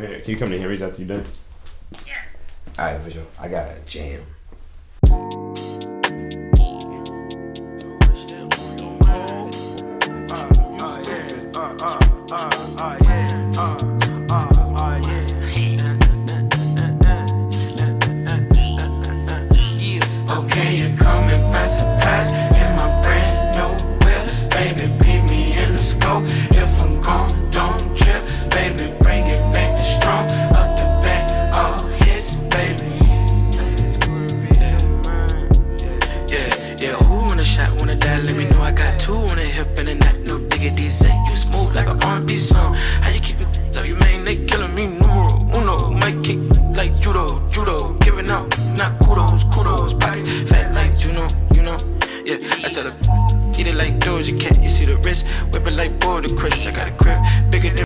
Here, can you come to Henry's after you're done? Yeah. All right, for sure. I got a jam. Uh, uh, yeah, uh, uh, uh, uh, yeah. a shot, wanna die, let me know I got two on the hip and a knot, no diggity. Say you smooth like an R&B song. How you keep me you man? They killing me, numero uno. my kick like judo, judo. Giving out, not kudos, kudos. Pocket fat like you know, you know. Yeah, I tell her, eat it like Doja Cat. You see the wrist, whip it like Boulder Chris. I got a crib.